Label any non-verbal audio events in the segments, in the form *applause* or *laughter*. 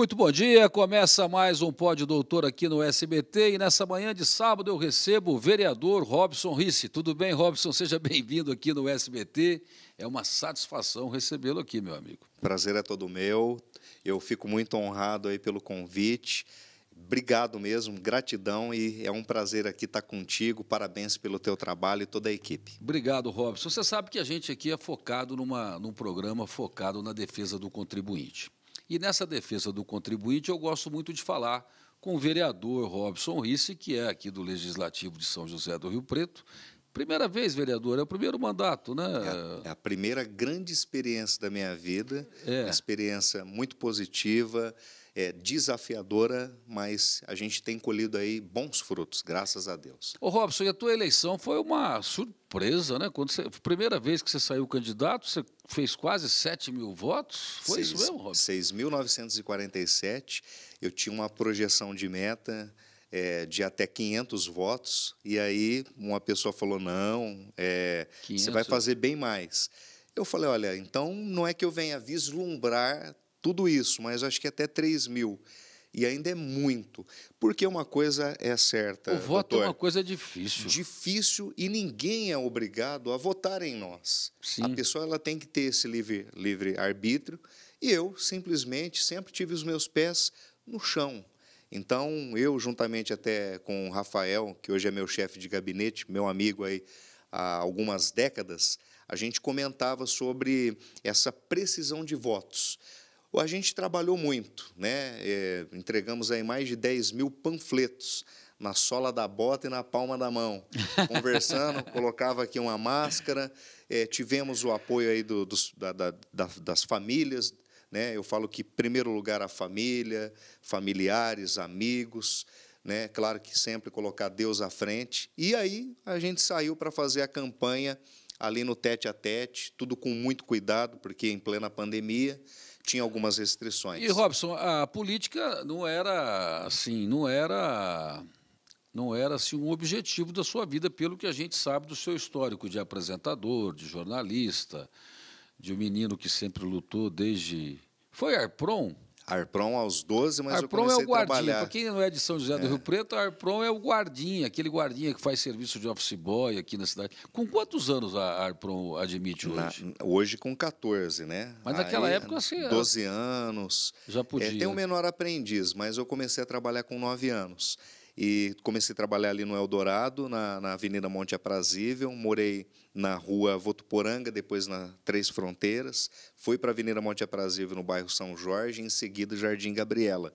Muito bom dia, começa mais um Pódio Doutor aqui no SBT e nessa manhã de sábado eu recebo o vereador Robson Risse. Tudo bem, Robson? Seja bem-vindo aqui no SBT. É uma satisfação recebê-lo aqui, meu amigo. Prazer é todo meu. Eu fico muito honrado aí pelo convite. Obrigado mesmo, gratidão e é um prazer aqui estar contigo. Parabéns pelo teu trabalho e toda a equipe. Obrigado, Robson. Você sabe que a gente aqui é focado numa, num programa focado na defesa do contribuinte. E nessa defesa do contribuinte, eu gosto muito de falar com o vereador Robson Risse, que é aqui do Legislativo de São José do Rio Preto. Primeira vez, vereador, é o primeiro mandato, né? É, é a primeira grande experiência da minha vida, é. uma experiência muito positiva, é, desafiadora, mas a gente tem colhido aí bons frutos, graças a Deus. Ô Robson, e a tua eleição foi uma surpresa, né? Quando você, primeira vez que você saiu candidato, você fez quase 7 mil votos, foi Seis, isso mesmo, Robson? 6.947, eu tinha uma projeção de meta é, de até 500 votos, e aí uma pessoa falou, não, é, você vai fazer bem mais. Eu falei, olha, então não é que eu venha vislumbrar tudo isso, mas acho que até 3 mil. E ainda é muito. Porque uma coisa é certa. O voto doutor, é uma coisa difícil. Difícil e ninguém é obrigado a votar em nós. Sim. A pessoa ela tem que ter esse livre, livre arbítrio. E eu, simplesmente, sempre tive os meus pés no chão. Então, eu, juntamente até com o Rafael, que hoje é meu chefe de gabinete, meu amigo aí há algumas décadas, a gente comentava sobre essa precisão de votos. A gente trabalhou muito, né? É, entregamos aí mais de 10 mil panfletos na sola da bota e na palma da mão, *laughs* conversando, colocava aqui uma máscara, é, tivemos o apoio aí do, dos, da, da, das famílias, né? Eu falo que, em primeiro lugar, a família, familiares, amigos, né? Claro que sempre colocar Deus à frente. E aí a gente saiu para fazer a campanha ali no tete a tete, tudo com muito cuidado, porque em plena pandemia tinha algumas restrições. E Robson, a política não era assim, não era não era assim um objetivo da sua vida, pelo que a gente sabe do seu histórico de apresentador, de jornalista, de um menino que sempre lutou desde foi Arpron? Arpron aos 12, mas Arpron eu comecei é o guardinha. a trabalhar. Para quem não é de São José do é. Rio Preto, Arpron é o guardinha, aquele guardinha que faz serviço de office boy aqui na cidade. Com quantos anos a Arpron admite hoje? Na, hoje com 14, né? Mas naquela Aí, época assim, 12 anos. Já podia. É, tem um menor aprendiz, mas eu comecei a trabalhar com 9 anos. E comecei a trabalhar ali no Eldorado, na, na Avenida Monte Aprazível. Morei na rua Votuporanga, depois na Três Fronteiras. Fui para a Avenida Monte Aprazível, no bairro São Jorge, em seguida Jardim Gabriela.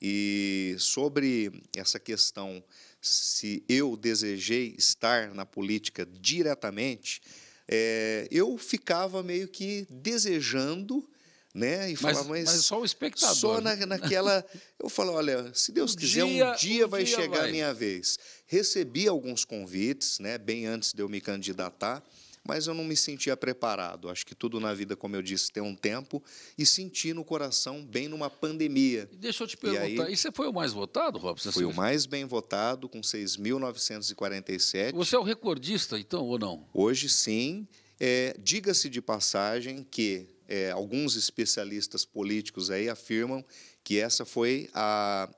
E sobre essa questão, se eu desejei estar na política diretamente, é, eu ficava meio que desejando né? E mas, falava, mas, mas só o espectador. Só na, naquela. Eu falo, olha, se Deus um quiser, dia, um dia um vai dia chegar vai. a minha vez. Recebi alguns convites, né? Bem antes de eu me candidatar, mas eu não me sentia preparado. Acho que tudo na vida, como eu disse, tem um tempo, e senti no coração bem numa pandemia. Deixa eu te perguntar, e, aí, e você foi o mais votado, Robson? Fui o mais bem votado, com 6.947. Você é o recordista, então, ou não? Hoje, sim. É, Diga-se de passagem que é, alguns especialistas políticos aí afirmam que essa foi a,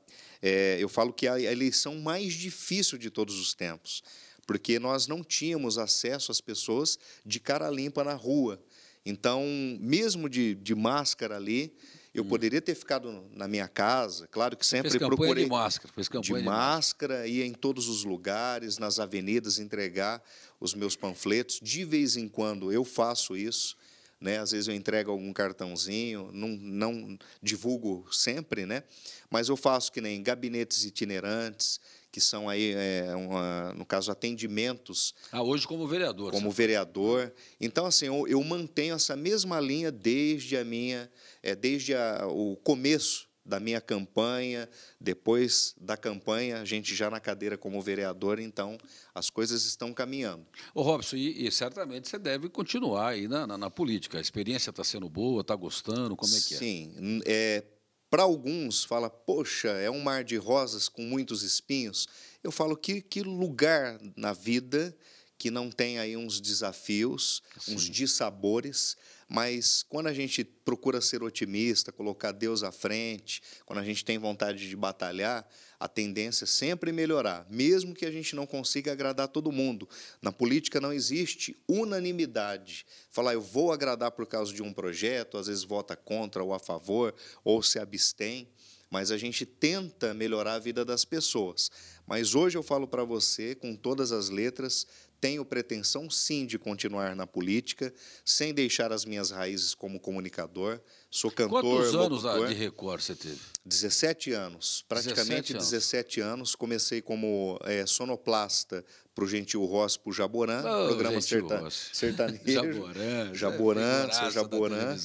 é, eu falo que a eleição mais difícil de todos os tempos, porque nós não tínhamos acesso às pessoas de cara limpa na rua. Então, mesmo de, de máscara ali, eu hum. poderia ter ficado na minha casa, claro que sempre fez procurei de máscara, fez campanha de, de máscara, máscara, ia em todos os lugares, nas avenidas entregar os meus panfletos. De vez em quando eu faço isso né? Às vezes eu entrego algum cartãozinho, não, não divulgo sempre, né? Mas eu faço que nem gabinetes itinerantes, que são aí, é, uma, no caso, atendimentos. Ah, hoje como vereador. Como vereador. Então, assim, eu, eu, mantenho essa mesma linha desde a minha, é, desde a, o começo da minha campanha, depois da campanha, a gente já na cadeira como vereador, então as coisas estão caminhando. Ô Robson, e, e certamente você deve continuar aí na, na, na política. A experiência está sendo boa, está gostando, como é que é? Sim, é, para alguns fala, poxa, é um mar de rosas com muitos espinhos. Eu falo que que lugar na vida que não tem aí uns desafios, Sim. uns dissabores, mas quando a gente procura ser otimista, colocar Deus à frente, quando a gente tem vontade de batalhar, a tendência é sempre melhorar, mesmo que a gente não consiga agradar todo mundo. Na política não existe unanimidade. Falar eu vou agradar por causa de um projeto, às vezes vota contra ou a favor, ou se abstém mas a gente tenta melhorar a vida das pessoas. Mas hoje eu falo para você, com todas as letras, tenho pretensão sim de continuar na política, sem deixar as minhas raízes como comunicador. Sou cantor. Quantos anos locutor. de Record você teve? 17 anos, praticamente 17 anos. 17 anos. Comecei como é, sonoplasta para o Gentil Ross, para o Jaborã, oh, programa serta, sertanejo. Jaborã. *laughs* Jaborã, é, seu Jaborã.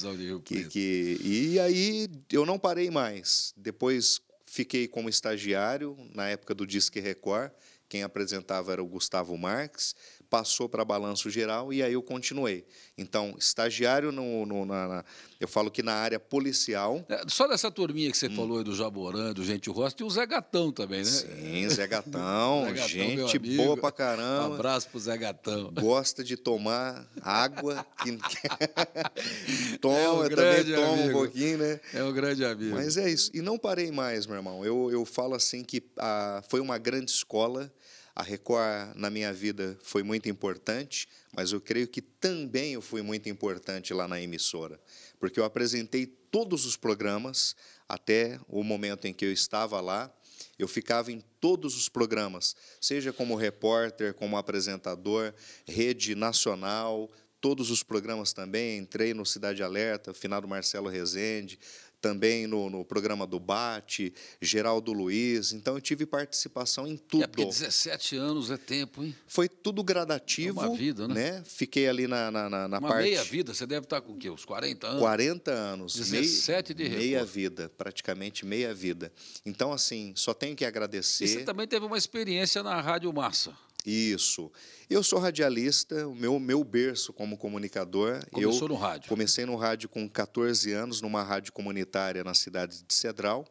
Que, que, e aí eu não parei mais. Depois fiquei como estagiário na época do Disque Record quem apresentava era o Gustavo Marques, passou para balanço geral e aí eu continuei. Então, estagiário no, no na, na, eu falo que na área policial. É, só dessa turminha que você hum. falou aí do Jaborã, do Gente Roça, tinha o Zé Gatão também, né? Sim, Zé *laughs* Gatão, Zé Gatão gente boa pra caramba. Um abraço pro Zé Gatão. Gosta de tomar água. Que... *laughs* Toma, é um também toma amigo. um pouquinho, né? É um grande amigo. Mas é isso. E não parei mais, meu irmão. Eu, eu falo assim que a, foi uma grande escola. A Record, na minha vida, foi muito importante, mas eu creio que também eu fui muito importante lá na emissora, porque eu apresentei todos os programas até o momento em que eu estava lá. Eu ficava em todos os programas, seja como repórter, como apresentador, rede nacional, todos os programas também. Entrei no Cidade Alerta, final do Marcelo Rezende, também no, no, programa do Bate, Geraldo Luiz. Então, eu tive participação em tudo. É porque 17 anos é tempo, hein? Foi tudo gradativo. É uma vida, né? né? Fiquei ali na, na, na, na uma parte... meia vida, você deve estar com o quê? Uns 40 anos? 40 anos. 17 meia, de Meia vida, praticamente meia vida. Então, assim, só tenho que agradecer. E você também teve uma experiência na Rádio Massa. Isso. Eu sou radialista, o meu, meu berço como comunicador. Começou eu no rádio? Comecei no rádio com 14 anos, numa rádio comunitária na cidade de Cedral,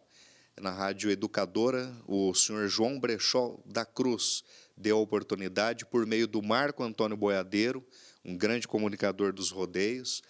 na rádio educadora. O senhor João Brechó da Cruz deu a oportunidade, por meio do Marco Antônio Boiadeiro, um grande comunicador dos rodeios,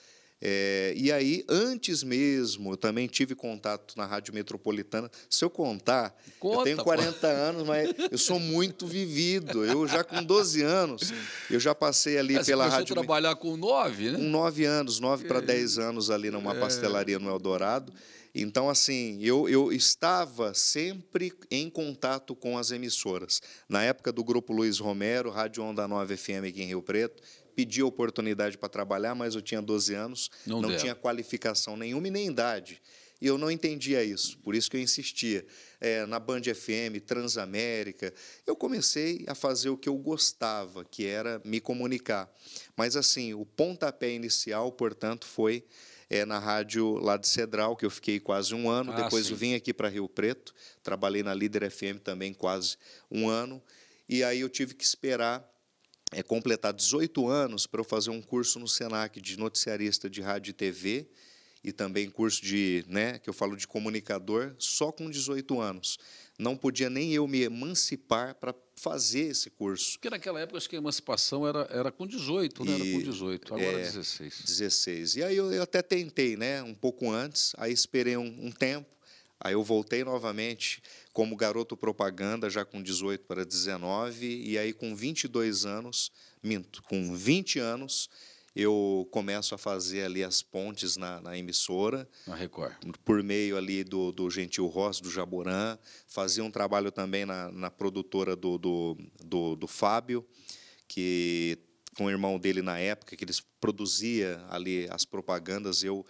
é, e aí, antes mesmo, eu também tive contato na Rádio Metropolitana. Se eu contar, Conta, eu tenho 40 pô. anos, mas eu sou muito vivido. Eu já com 12 anos, eu já passei ali mas pela você Rádio... trabalhar com 9, né? Com 9 anos, 9 para 10 anos ali numa é. pastelaria no Eldorado. Então, assim, eu, eu estava sempre em contato com as emissoras. Na época do Grupo Luiz Romero, Rádio Onda 9 FM aqui em Rio Preto, pedi oportunidade para trabalhar, mas eu tinha 12 anos, não, não tinha qualificação nenhuma e nem idade. E eu não entendia isso, por isso que eu insistia. É, na Band FM, Transamérica, eu comecei a fazer o que eu gostava, que era me comunicar. Mas, assim, o pontapé inicial, portanto, foi é, na rádio lá de Cedral, que eu fiquei quase um ano. Ah, Depois sim. eu vim aqui para Rio Preto, trabalhei na Líder FM também quase um ano. E aí eu tive que esperar é, completar 18 anos para eu fazer um curso no Senac de noticiarista de rádio e TV e também curso de, né, que eu falo de comunicador, só com 18 anos. Não podia nem eu me emancipar para fazer esse curso. Porque naquela época acho que a emancipação era, era com 18, né? Era com 18, agora é 16. 16. E aí eu, eu, até tentei, né, um pouco antes, aí esperei um, um tempo, aí eu voltei novamente como garoto propaganda, já com 18 para 19, e aí com 22 anos, minto, com 20 anos, eu começo a fazer ali as pontes na, na emissora. Na Record. Por meio ali do, do Gentil Ross, do Jaborã. Fazia um trabalho também na, na produtora do, do, do, do Fábio, que com o irmão dele na época, que eles produzia ali as propagandas, eu,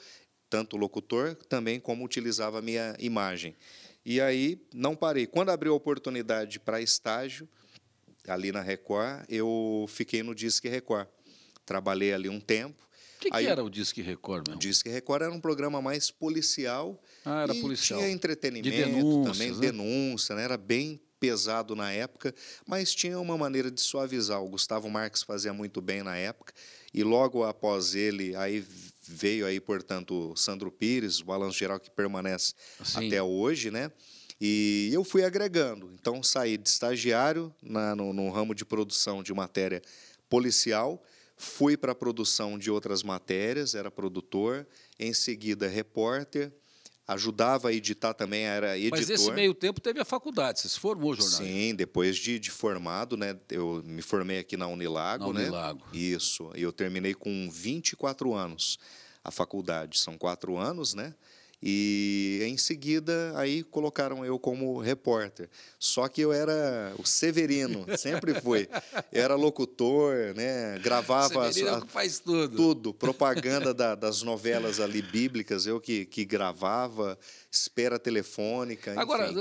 tanto locutor, também como utilizava a minha imagem. E aí não parei. Quando abriu a oportunidade para estágio, ali na Record, eu fiquei no Disque Record. Trabalhei ali um tempo. O que, que, era o Disque Record mesmo? O Disque Record era um programa mais policial. Ah, era policial. Tinha entretenimento também, né? denúncia, né? era bem pesado na época, mas tinha uma maneira de suavizar. O Gustavo Marques fazia muito bem na época, e logo após ele, aí veio aí, portanto, o Sandro Pires, o balanço geral que permanece Sim. até hoje, né? E eu fui agregando. Então, saí de estagiário na, no, no ramo de produção de matéria policial, fui para a produção de outras matérias, era produtor, em seguida repórter, ajudava a editar também, era editor. Mas nesse meio tempo teve a faculdade, você se formou jornalista? Sim, depois de, de, formado, né, eu me formei aqui na Unilago. Na Unilago. Né? Isso, e eu terminei com 24 anos a faculdade, são quatro anos, né? E em seguida aí colocaram eu como repórter. Só que eu era o Severino, *laughs* sempre foi. Eu era locutor, né? Gravava Severino é faz tudo. Tudo, propaganda da, das novelas ali bíblicas, eu que, que gravava, espera telefônica. Enfim. Agora,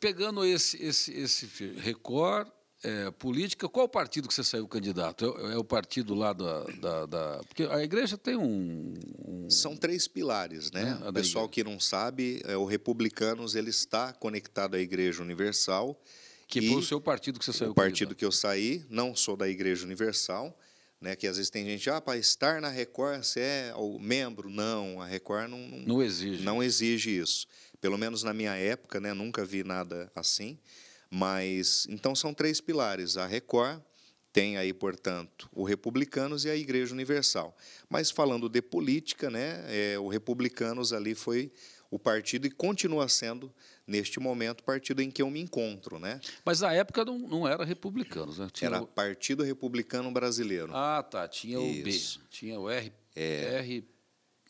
pegando esse, esse, esse Record, é, política, qual partido que você saiu candidato? É, é o partido lá da, da, da, Porque a igreja tem um. um... São três pilares, né? É, o pessoal que não sabe, é, o Republicanos ele está conectado à Igreja Universal. Que foi o seu partido que você saiu O partido candidato. que eu saí, não sou da Igreja Universal. Né, que às vezes tem gente, ah, para estar na Record você é o membro. Não, a Record não, não, não exige. Não exige isso. Pelo menos na minha época, né, nunca vi nada assim. Mas, então, são três pilares. A Record tem aí, portanto, o Republicanos e a Igreja Universal. Mas, falando de política, né, é, o Republicanos ali foi o partido e continua sendo, neste momento, o partido em que eu me encontro. Né? Mas, na época, não, não era Republicanos, né? Tinha era o... Partido Republicano Brasileiro. Ah, tá. Tinha Isso. o B. Tinha o R... É, R...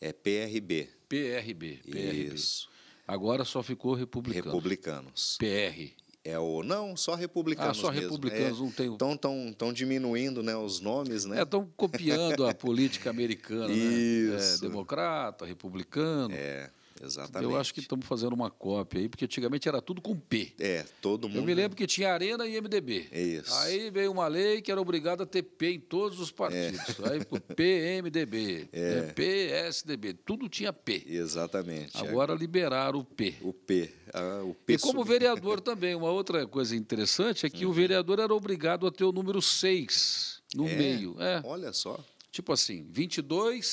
é PRB. PRB. PRB. Isso. Agora só ficou Republicanos. Republicanos. PR. É o não, só republicanos. Ah, só mesmo. republicanos é, não tem. Estão tão, tão diminuindo né, os nomes, né? Estão é, copiando a *laughs* política americana, Isso. né? É, democrata, republicano. É. Exatamente. Eu acho que estamos fazendo uma cópia aí, porque antigamente era tudo com P. É, todo mundo. Eu me lembro que tinha Arena e MDB. É isso. Aí veio uma lei que era obrigada a ter P em todos os partidos. É. Aí PMDB, é. Né, PSDB, tudo tinha P. Exatamente. Agora liberaram o P. O P. Ah, o P e como sub... vereador *laughs* também, uma outra coisa interessante é que uhum. o vereador era obrigado a ter o número 6 no é? meio. É. Olha só. Tipo assim, 22,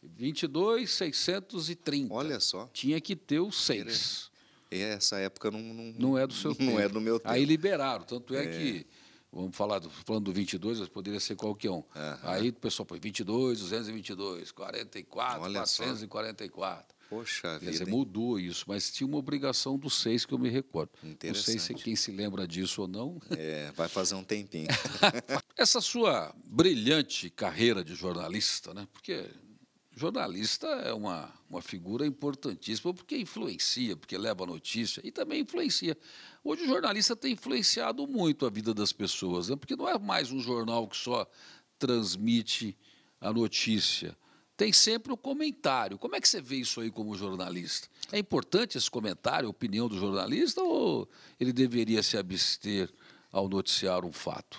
610. 22, 630. Olha só. Tinha que ter o 6. É, essa época não, não, não é do seu não tempo. Não é do meu tempo. Aí liberaram, tanto é, é. que vamos falar do, falando do 22, mas poderia ser qualquer um. Uhum. Aí o pessoal põe 22, 222, 44, Olha 444. Só. Poxa vida. Dizer, mudou isso, mas tinha uma obrigação do seis que eu me recordo. Não sei se quem se lembra disso ou não. É, vai fazer um tempinho. *laughs* Essa sua brilhante carreira de jornalista, né? Porque jornalista é uma, uma figura importantíssima porque influencia, porque leva a notícia e também influencia. Hoje o jornalista tem influenciado muito a vida das pessoas, né? porque não é mais um jornal que só transmite a notícia. Tem sempre o comentário. Como é que você vê isso aí como jornalista? É importante esse comentário, a opinião do jornalista, ou ele deveria se abster ao noticiar um fato?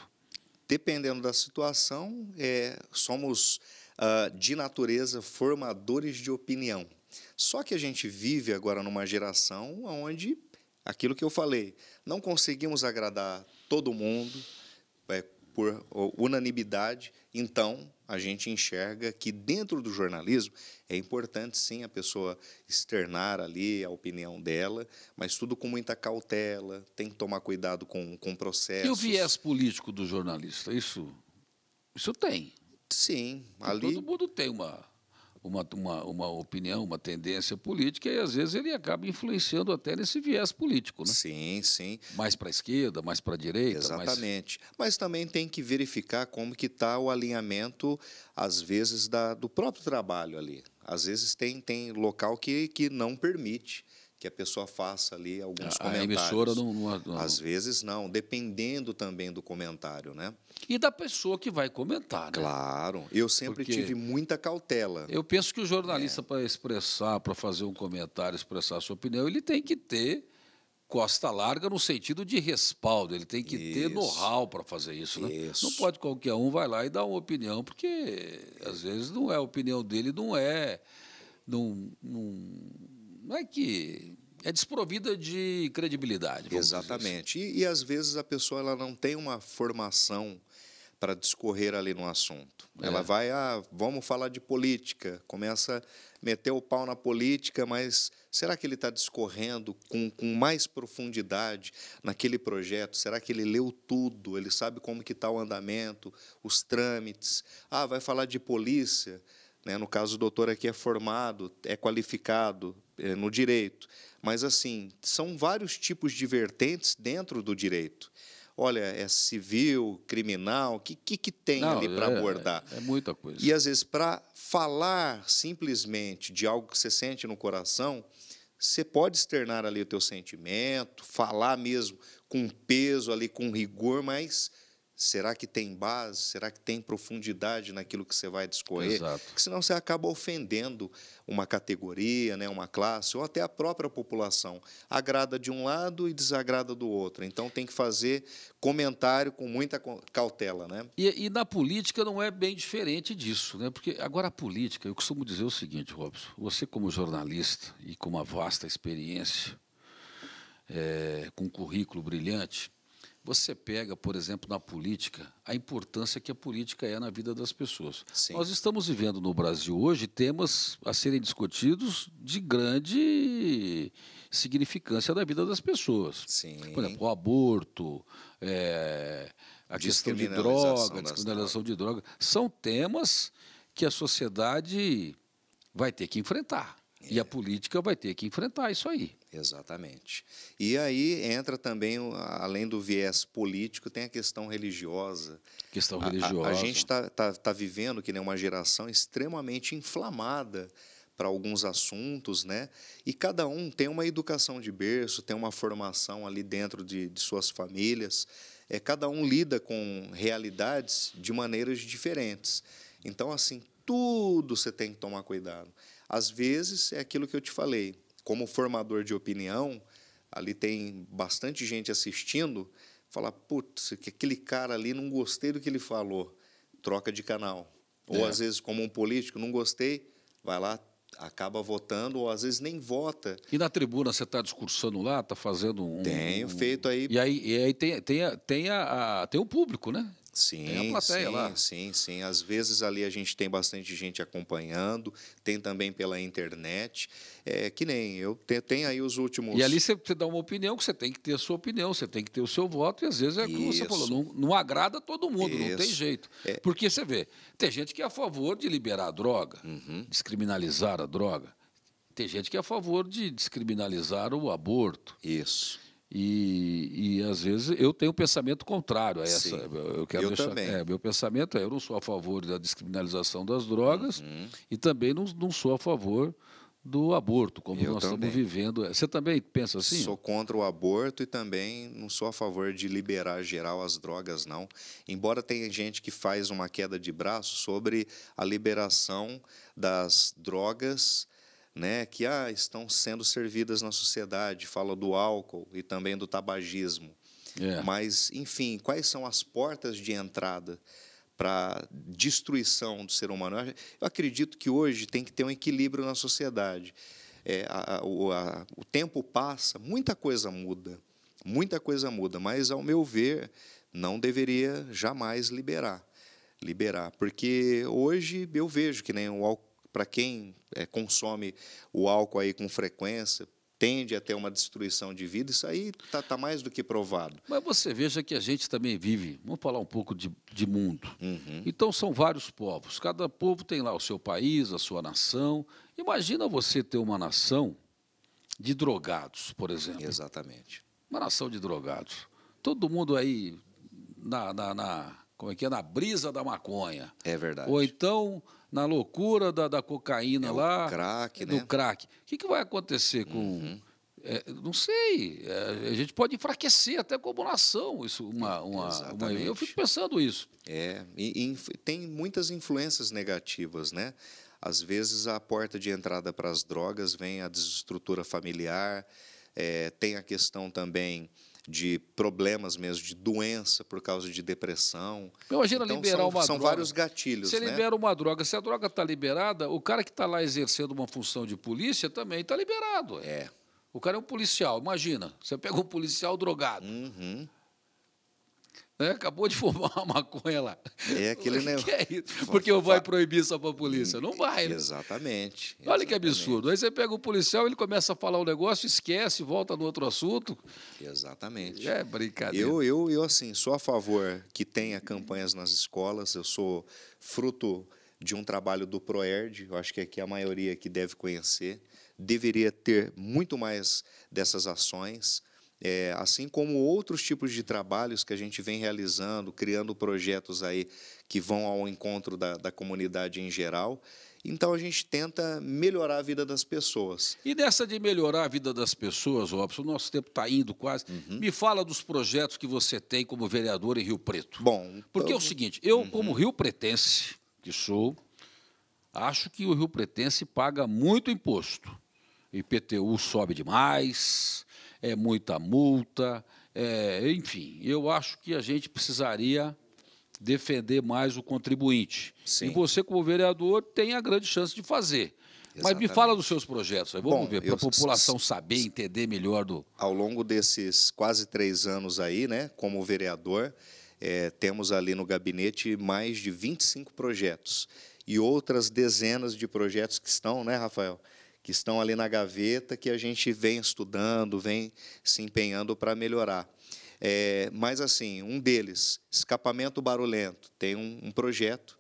Dependendo da situação, é, somos uh, de natureza formadores de opinião. Só que a gente vive agora numa geração onde, aquilo que eu falei, não conseguimos agradar todo mundo é, por unanimidade, então a gente enxerga que dentro do jornalismo é importante sim a pessoa externar ali a opinião dela, mas tudo com muita cautela, tem que tomar cuidado com, com processos. E o viés político do jornalista? Isso, isso tem. Sim, ali. Todo mundo tem uma, uma, uma, uma opinião, uma tendência política, e às vezes ele acaba influenciando até nesse viés político. Né? Sim, sim. Mais para a esquerda, mais para a direita. Exatamente. Mais... Mas também tem que verificar como que está o alinhamento, às vezes, da, do próprio trabalho ali. Às vezes tem, tem local que, que não permite que a pessoa faça ali alguns a, comentários. A emissora não, não, não, Às vezes não, dependendo também do comentário, né? E da pessoa que vai comentar, né? Claro, eu sempre Porque tive muita cautela. Eu penso que o jornalista, é. para expressar, para fazer um comentário, expressar a sua opinião, ele tem que ter costa larga no sentido de respaldo, ele tem que isso. ter know-how para fazer isso, né? Isso. Não pode qualquer um vai lá e dar uma opinião, porque às vezes não é a opinião dele, não é... Não, não, não é que é desprovida de credibilidade. Exatamente. E, e, às vezes a pessoa ela não tem uma formação para discorrer ali no assunto. É. Ela vai, ah, vamos falar de política, começa a meter o pau na política, mas será que ele está discorrendo com, com mais profundidade naquele projeto? Será que ele leu tudo? Ele sabe como que está o andamento, os trâmites? Ah, vai falar de polícia? Né? No caso, o doutor aqui é formado, é qualificado no direito. Mas, assim, são vários tipos de vertentes dentro do direito olha, é civil, criminal, o que, que, que tem Não, ali para é, abordar? É, é, muita coisa. E às vezes, para falar simplesmente de algo que você sente no coração, você pode externar ali o teu sentimento, falar mesmo com peso ali, com rigor, mas Será que tem base? Será que tem profundidade naquilo que você vai discorrer? Exato. Porque senão você acaba ofendendo uma categoria, né, uma classe, ou até a própria população. Agrada de um lado e desagrada do outro. Então tem que fazer comentário com muita cautela. Né? E, e na política não é bem diferente disso. Né? Porque agora a política, eu costumo dizer o seguinte, Robson, você como jornalista e com uma vasta experiência, é, com um currículo brilhante, você pega, por exemplo, na política, a importância que a política é na vida das pessoas. Sim. Nós estamos vivendo no Brasil hoje temas a serem discutidos de grande significância da vida das pessoas. Sim. Por exemplo, o aborto, é, a questão de droga, a descriminalização de droga. São temas que a sociedade vai ter que enfrentar. É. E a política vai ter que enfrentar isso aí. Exatamente. E aí entra também, além do viés político, tem a questão religiosa. Questão religiosa. A, a, a gente está tá, tá vivendo que nem uma geração extremamente inflamada para alguns assuntos, né? E cada um tem uma educação de berço, tem uma formação ali dentro de, de suas famílias. É, cada um lida com realidades de maneiras diferentes. Então, assim, tudo você tem que tomar cuidado. Às vezes, é aquilo que eu te falei como formador de opinião, ali tem bastante gente assistindo, fala, putz, aquele cara ali não gostei do que ele falou, troca de canal. Ou é. às vezes, como um político, não gostei, vai lá, acaba votando, ou às vezes nem vota. E na tribuna você está discursando lá, está fazendo um. Tenho feito aí. E aí, e aí tem, tem, tem, a, a, tem o público, né? Sim, tem a plateia sim, lá. sim, sim. Às vezes ali a gente tem bastante gente acompanhando, tem também pela internet. É que nem eu tenho aí os últimos. E ali você, você dá uma opinião que você tem que ter a sua opinião, você tem que ter o seu voto, e às vezes é como você falou, não, não agrada todo mundo, Isso. não tem jeito. É. Porque você vê, tem gente que é a favor de liberar a droga, uhum. descriminalizar a droga. Tem gente que é a favor de descriminalizar o aborto. Isso. E, e às vezes eu tenho um pensamento contrário a essa. Sim, eu quero eu deixar, também. É, meu pensamento é: eu não sou a favor da descriminalização das drogas uhum. e também não, não sou a favor do aborto, como eu nós também. estamos vivendo. Você também pensa assim? Sou contra o aborto e também não sou a favor de liberar geral as drogas, não. Embora tenha gente que faz uma queda de braço sobre a liberação das drogas né, que ah, estão sendo servidas na sociedade, fala do álcool e também do tabagismo. É. Mas, enfim, quais são as portas de entrada para destruição do ser humano? Eu acredito que hoje tem que ter um equilíbrio na sociedade. É, a, a, o, a, o tempo passa, muita coisa muda, muita coisa muda, mas, ao meu ver, não deveria jamais liberar. Liberar, porque hoje eu vejo que nem o álcool para quem é, consome o álcool aí com frequência, tende a ter uma destruição de vida, isso aí está tá mais do que provado. Mas você veja que a gente também vive, vamos falar um pouco de, de mundo. Uhum. Então são vários povos, cada povo tem lá o seu país, a sua nação. Imagina você ter uma nação de drogados, por exemplo. Exatamente. Uma nação de drogados. Todo mundo aí na, na, na como é que é, na brisa da maconha. É verdade. Ou então na loucura da, da cocaína é lá. Crack, do né? crack. O que, que vai acontecer com. Uhum. É, não sei. É, a gente pode enfraquecer até como nação. Isso, uma, uma, uma, eu fico pensando isso. É, e, e tem muitas influências negativas, né? Às vezes a porta de entrada para as drogas vem a desestrutura familiar, é, tem a questão também de problemas mesmo, de doença por causa de depressão. Imagina então, liberar são, uma são droga. vários gatilhos. Você né? libera uma droga, se a droga está liberada, o cara que está lá exercendo uma função de polícia também está liberado. É. O cara é um policial, imagina. Você pega um policial drogado. Uhum. Né? Acabou de *laughs* fumar uma maconha lá. É aquele negócio. É Porque eu vai proibir só para a polícia? Não vai, né? Exatamente. Olha que absurdo. Aí você pega o policial, ele começa a falar um negócio, esquece, volta no outro assunto. Exatamente. É brincadeira. Eu, eu, eu assim, sou a favor que tenha campanhas nas escolas. Eu sou fruto de um trabalho do Proerd, eu acho que aqui a maioria que deve conhecer. Deveria ter muito mais dessas ações. É, assim como outros tipos de trabalhos que a gente vem realizando, criando projetos aí que vão ao encontro da, da comunidade em geral. Então a gente tenta melhorar a vida das pessoas. E nessa de melhorar a vida das pessoas, Robson, o nosso tempo está indo quase. Uhum. Me fala dos projetos que você tem como vereador em Rio Preto. Bom, porque então... é o seguinte, eu uhum. como Rio Pretense, que sou, acho que o Rio Pretense paga muito imposto. IPTU sobe demais, é muita multa, é, enfim, eu acho que a gente precisaria defender mais o contribuinte. Sim. E você, como vereador, tem a grande chance de fazer. Exatamente. Mas me fala dos seus projetos, aí, vamos Bom, ver, para a população saber, entender melhor do. Ao longo desses quase três anos aí, né, como vereador, é, temos ali no gabinete mais de 25 projetos e outras dezenas de projetos que estão, né, Rafael? Que estão ali na gaveta, que a gente vem estudando, vem se empenhando para melhorar. É, mas, assim, um deles, escapamento barulhento, tem um, um projeto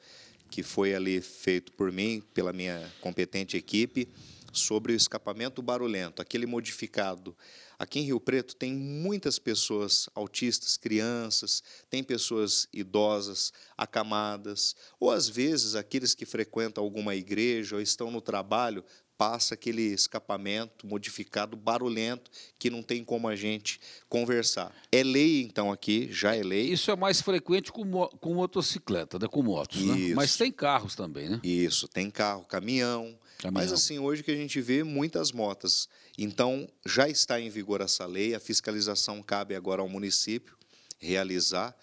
que foi ali feito por mim, pela minha competente equipe, sobre o escapamento barulhento, aquele modificado. Aqui em Rio Preto tem muitas pessoas autistas, crianças, tem pessoas idosas, acamadas, ou às vezes aqueles que frequentam alguma igreja ou estão no trabalho passa aquele escapamento modificado, barulhento, que não tem como a gente conversar. É lei, então, aqui, já é lei. Isso é mais frequente com, com motocicleta, né? com motos, né? Mas tem carros também, né? Isso, tem carro, caminhão. caminhão. Mas assim, hoje que a gente vê muitas motas. Então, já está em vigor essa lei, a fiscalização cabe agora ao município realizar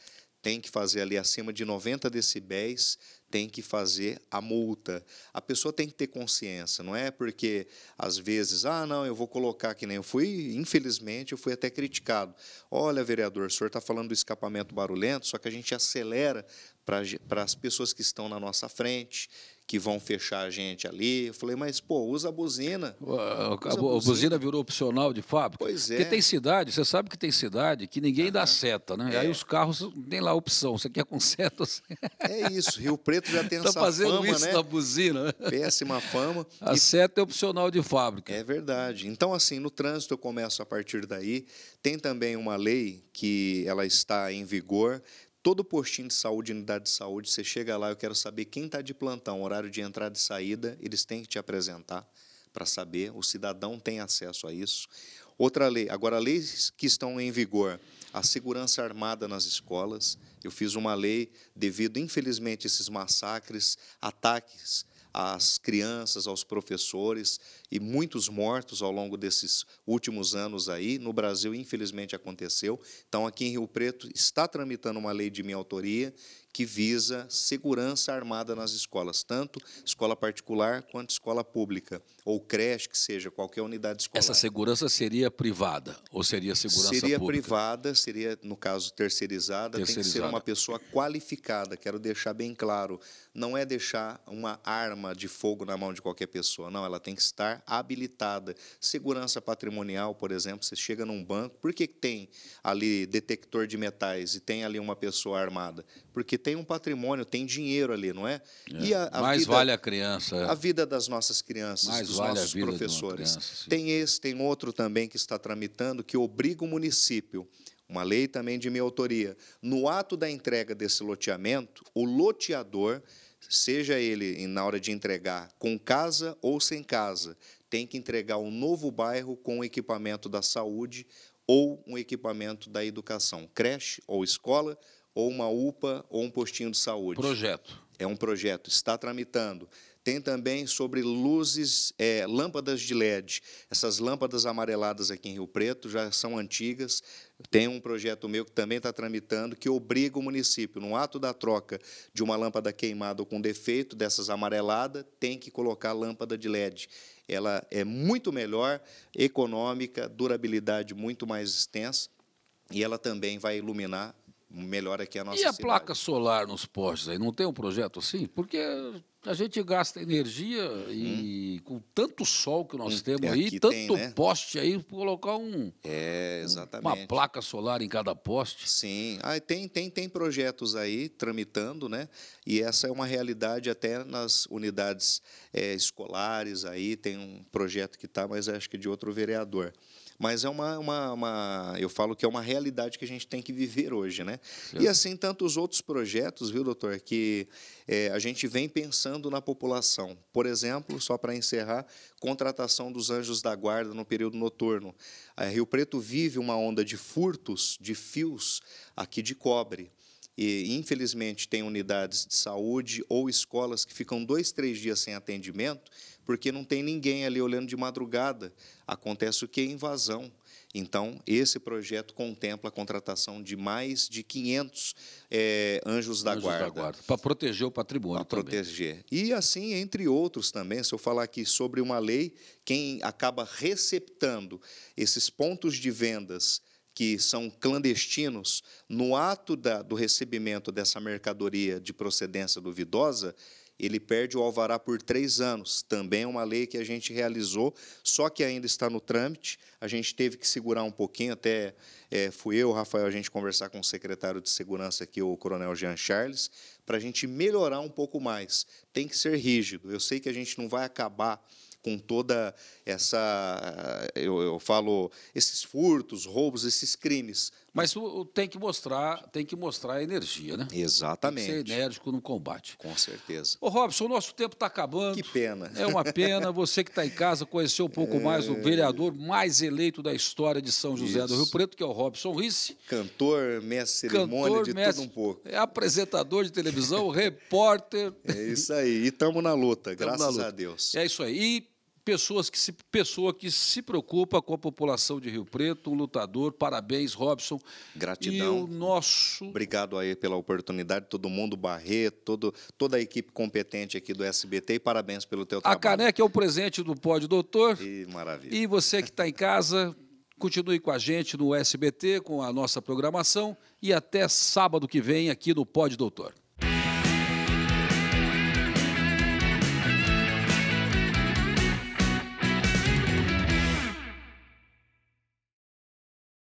tem que fazer ali acima de 90 decibéis, tem que fazer a multa. A pessoa tem que ter consciência, não é porque às vezes, ah, não, eu vou colocar que nem eu fui, infelizmente, eu fui até criticado. Olha, vereador, o senhor está falando do escapamento barulhento, só que a gente acelera para as pessoas que estão na nossa frente, que vão fechar a gente ali. Eu falei, mas, pô, usa a buzina. A, a, a buzina. buzina. virou opcional de fábrica. Pois é. Porque tem cidade, você sabe que tem cidade que ninguém dá seta, né? É. Aí os carros tem lá a opção, você quer com seta? Você... *laughs* É isso, Rio Preto já tem tá essa fazendo fama, isso né? na buzina. Péssima fama. A e... seta é opcional de fábrica. É verdade. Então, assim, no trânsito eu começo a partir daí. Tem também uma lei que ela está em vigor, Todo postinho de saúde, unidade de saúde, você chega lá, eu quero saber quem está de plantão, horário de entrada e saída, eles têm que te apresentar para saber, o cidadão tem acesso a isso. Outra lei, agora, leis que estão em vigor, a segurança armada nas escolas. Eu fiz uma lei devido, infelizmente, a esses massacres, ataques às crianças, aos professores e muitos mortos ao longo desses últimos anos aí. No Brasil, infelizmente, aconteceu. Então, aqui em Rio Preto está tramitando uma lei de minha autoria que visa segurança armada nas escolas, tanto escola particular quanto escola pública, ou creche, que seja, qualquer unidade escolar. Essa segurança seria privada ou seria segurança seria pública? Seria privada, seria, no caso, terceirizada, terceirizada, tem que ser uma pessoa qualificada, quero deixar bem claro. Não é deixar uma arma de fogo na mão de qualquer pessoa, não, ela tem que estar habilitada. Segurança patrimonial, por exemplo, você chega num banco, por que tem ali detector de metais e tem ali uma pessoa armada? Porque tem um patrimônio, tem dinheiro ali, não é? é. E a, a Mais vida, vale a criança. É. A vida das nossas crianças, Mais dos vale nossos professores. Criança, tem esse, tem outro também que está tramitando que obriga o município uma lei também de minha autoria. No ato da entrega desse loteamento, o loteador, seja ele na hora de entregar com casa ou sem casa, tem que entregar um novo bairro com equipamento da saúde ou um equipamento da educação, creche ou escola ou uma UPA ou um postinho de saúde. Projeto. É um projeto, está tramitando. Tem também sobre luzes, é, lâmpadas de LED. Essas lâmpadas amareladas aqui em Rio Preto já são antigas. Tem um projeto meu que também está tramitando que obriga o município, no ato da troca de uma lâmpada queimada ou com defeito, dessas amareladas, tem que colocar lâmpada de LED. Ela é muito melhor, econômica, durabilidade muito mais extensa e ela também vai iluminar melhora aqui a nossa E a cidade. placa solar nos postes aí, não tem um projeto assim? Porque a gente gasta energia e com tanto sol que nós Hum, temos é, aí, aqui tanto tem, né? poste aí, colocar um, É, uma placa solar em cada poste. Sim, ah, tem, tem, tem projetos aí tramitando, né? E essa é uma realidade até nas unidades eh, escolares aí, tem um projeto que está, mas acho que de outro vereador. Mas é uma, uma, uma- eu falo que é uma realidade que a gente tem que viver hoje, né? E assim tantos outros projetos, viu, doutor, que eh, a gente vem pensando na população. Por exemplo, só para encerrar, contratação dos anjos da guarda no período noturno. A Rio Preto vive uma onda de furtos de fios aqui de cobre. E, infelizmente, tem unidades de saúde ou escolas que ficam dois, três dias sem atendimento, porque não tem ninguém ali olhando de madrugada. Acontece o que? Invasão. Então, esse projeto contempla a contratação de mais de 500 eh, anjos da Anjos guarda Para proteger o patrimônio para proteger. E assim, entre outros também, se eu falar aqui sobre uma lei, quem acaba receptando esses pontos de vendas que são clandestinos, no ato da- do recebimento dessa mercadoria de procedência duvidosa, ele perde o alvará por três anos. Também é uma lei que a gente realizou, só que ainda está no trâmite. A gente teve que segurar um pouquinho, até eh, fui eu, Rafael, a gente conversar com o secretário de Segurança aqui, o Coronel Jean Charles, para a gente melhorar um pouco mais. Tem que ser rígido. Eu sei que a gente não vai acabar com toda essa, eu, eu falo, esses furtos, roubos, esses crimes. Mas tem que mostrar, tem que mostrar a energia, né? Tem que ser Exatamente. enérgico no combate. Com certeza. Ô, Robson, o nosso tempo está acabando. Que pena. É uma pena. Você que está em casa conhecer um pouco mais o vereador mais eleito da história de São José do Isso. Rio Preto, que é o Robson Risse. Cantor, mestre de cerimônia, Cantor, de mestre, tudo um pouco. é apresentador de televisão, *laughs* repórter. É isso aí. E estamos na luta, Tamo na graças luta. a Deus. É isso aí. E pessoas que se, pessoa que se preocupa com a população de Rio Preto, um lutador. Parabéns, Robson. Gratidão. E o nosso. Obrigado aí pela oportunidade, todo mundo, Barreto, todo, toda a equipe competente aqui do SBT e parabéns pelo teu A trabalho. caneca é o presente do Pódio Doutor. E maravilha. E você que está em casa, continue com a gente no SBT, com a nossa programação. E até sábado que vem aqui no Pódio Doutor.